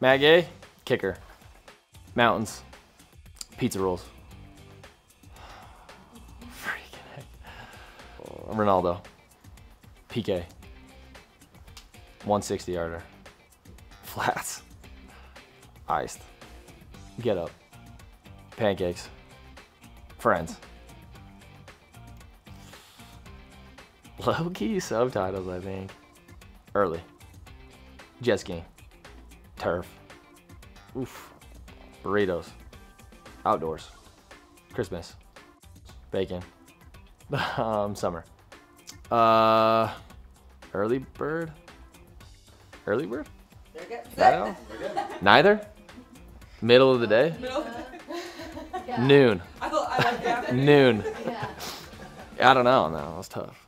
Gay, kicker. Mountains, pizza rolls. Freaking heck. Ronaldo, PK. 160 yarder. Flats. Iced. Get up. Pancakes. Friends. Low key subtitles, I think. Early. Jet skiing. Turf. Oof. Burritos. Outdoors. Christmas. Bacon. um, summer. Uh, early bird. Early bird. There you. That? Neither. Middle of the day. Middle. Noon. I thought I like that. Noon. Yeah. I don't know. No, that's tough.